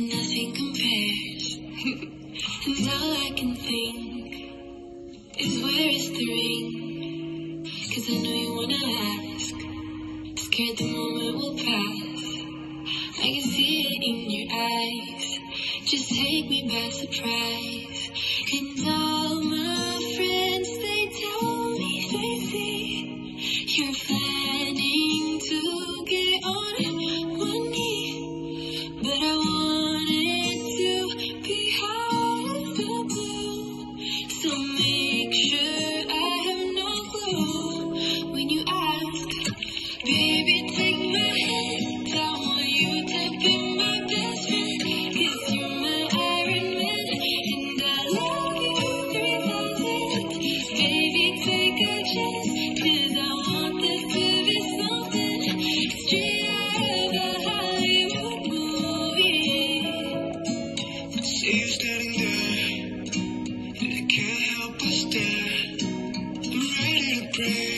nothing compares. and I can think Cause I know you wanna ask. Scared the moment will pass. I can see it in your eyes. Just take me by surprise. And all my friends, they tell me they see you're planning too. see.